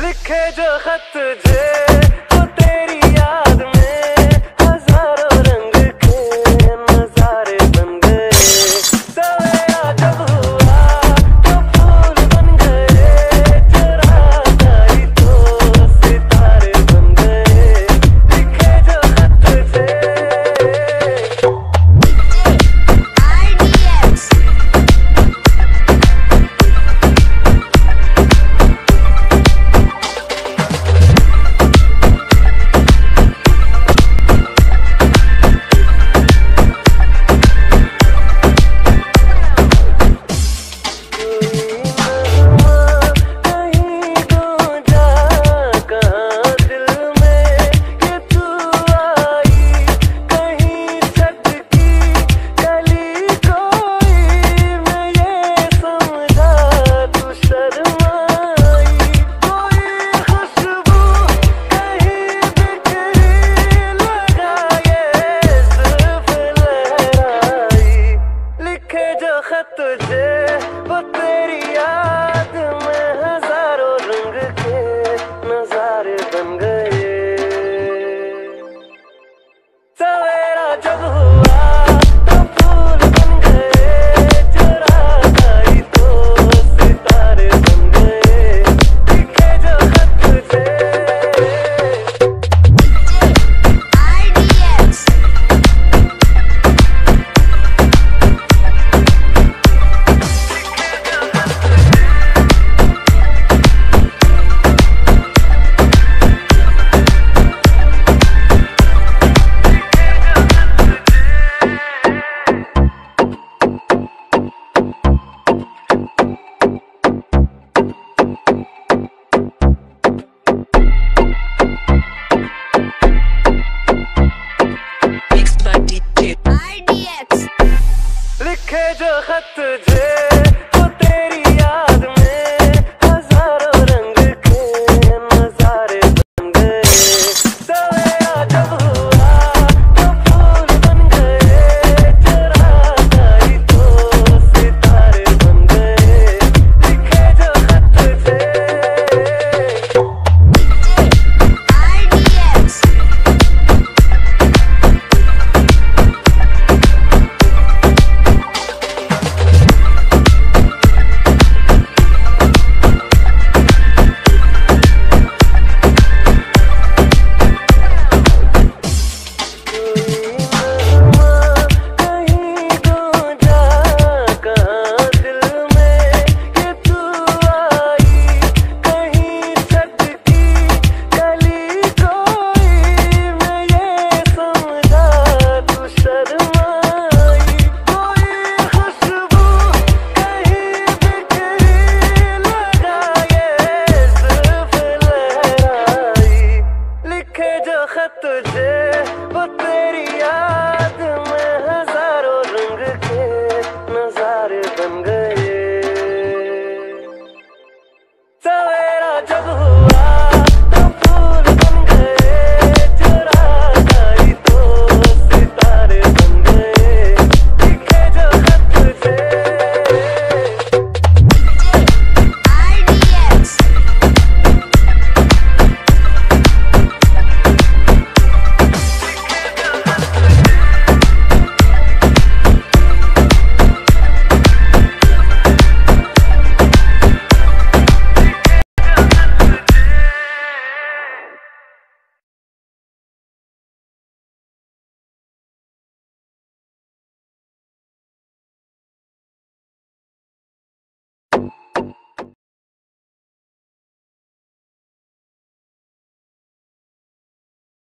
लिखे जो खत जे वो तेरी तुझे। खत तुझे खत तुझे वो तेरी याद।